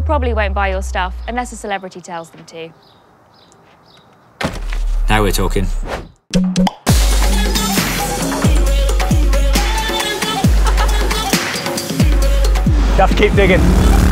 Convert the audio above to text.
probably won't buy your stuff unless a celebrity tells them to. Now we're talking. You have to keep digging.